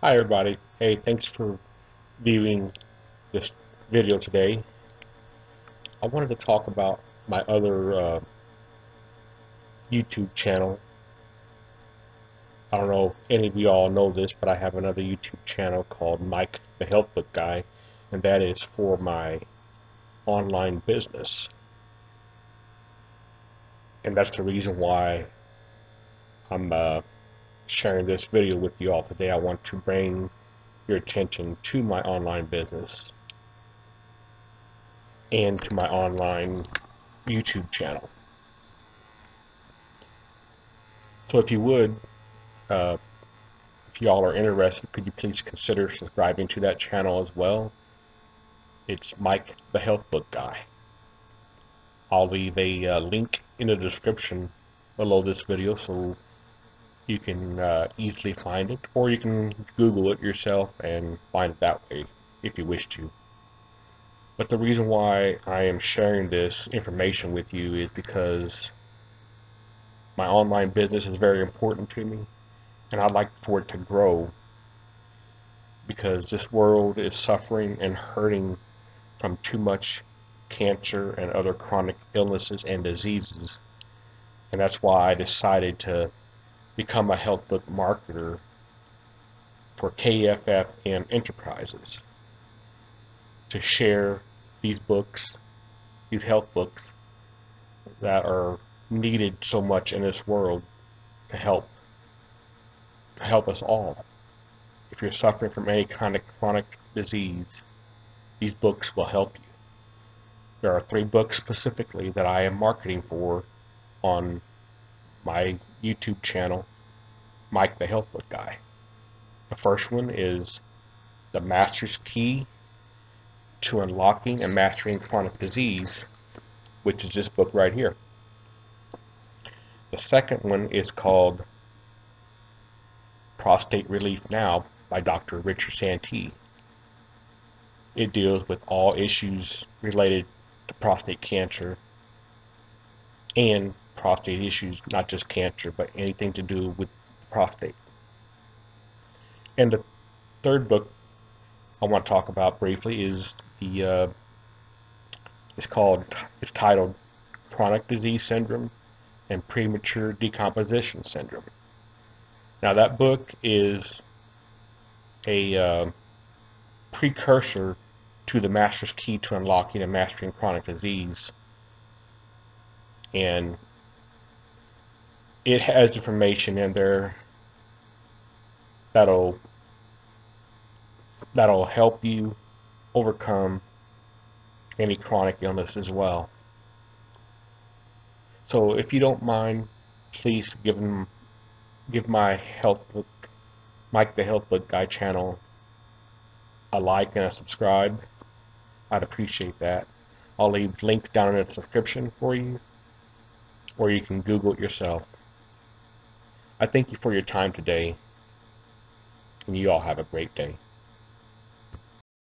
Hi everybody. Hey, thanks for viewing this video today. I wanted to talk about my other uh, YouTube channel. I don't know if any of you all know this, but I have another YouTube channel called Mike the Health Book Guy, and that is for my online business. And that's the reason why I'm uh, sharing this video with you all today. I want to bring your attention to my online business and to my online YouTube channel. So if you would, uh, if y'all are interested, could you please consider subscribing to that channel as well? It's Mike the Health Book Guy. I'll leave a uh, link in the description below this video so you can uh, easily find it, or you can Google it yourself and find it that way if you wish to. But the reason why I am sharing this information with you is because my online business is very important to me, and I'd like for it to grow because this world is suffering and hurting from too much cancer and other chronic illnesses and diseases. And that's why I decided to become a health book marketer for KFFM Enterprises to share these books, these health books that are needed so much in this world to help to help us all. If you're suffering from any kind of chronic disease, these books will help you. There are three books specifically that I am marketing for on my YouTube channel, Mike the Health Book Guy. The first one is The Master's Key to Unlocking and Mastering Chronic Disease, which is this book right here. The second one is called Prostate Relief Now by Dr. Richard Santee. It deals with all issues related to prostate cancer and prostate issues, not just cancer, but anything to do with prostate. And the third book I want to talk about briefly is the uh, it's called it's titled Chronic Disease Syndrome and Premature Decomposition Syndrome. Now that book is a uh, precursor to the Master's Key to Unlocking and Mastering Chronic Disease. And it has information in there that'll that'll help you overcome any chronic illness as well. So if you don't mind, please give them give my health book Mike the Health Book Guy channel a like and a subscribe. I'd appreciate that. I'll leave links down in the description for you, or you can Google it yourself. I thank you for your time today, and you all have a great day.